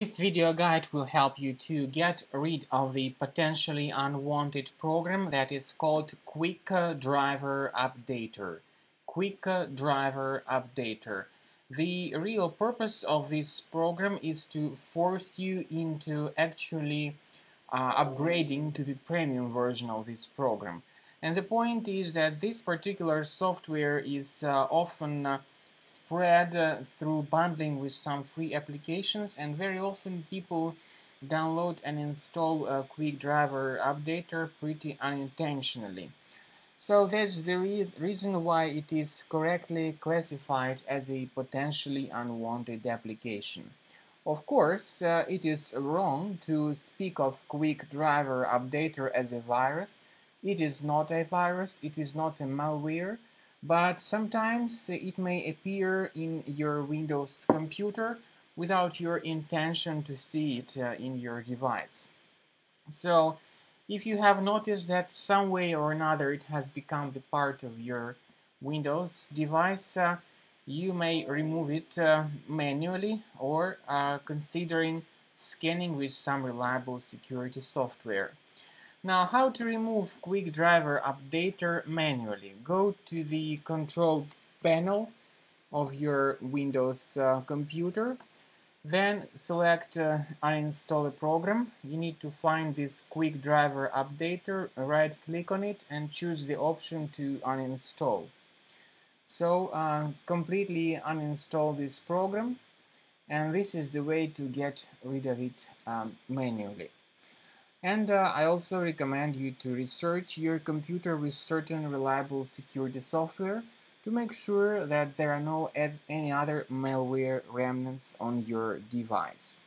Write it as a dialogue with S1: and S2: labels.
S1: This video guide will help you to get rid of the potentially unwanted program that is called Quick Driver Updater. Quick Driver Updater. The real purpose of this program is to force you into actually uh, upgrading to the premium version of this program. And the point is that this particular software is uh, often uh, spread uh, through bundling with some free applications and very often people download and install a quick driver updater pretty unintentionally. So that's the re reason why it is correctly classified as a potentially unwanted application. Of course, uh, it is wrong to speak of quick driver updater as a virus. It is not a virus, it is not a malware, but sometimes it may appear in your Windows computer without your intention to see it uh, in your device. So if you have noticed that some way or another it has become the part of your Windows device, uh, you may remove it uh, manually or uh, considering scanning with some reliable security software. Now, how to remove Quick Driver Updater manually? Go to the control panel of your Windows uh, computer, then select uh, uninstall a program. You need to find this Quick Driver Updater, right click on it and choose the option to uninstall. So uh, completely uninstall this program and this is the way to get rid of it um, manually. And uh, I also recommend you to research your computer with certain reliable security software to make sure that there are no any other malware remnants on your device.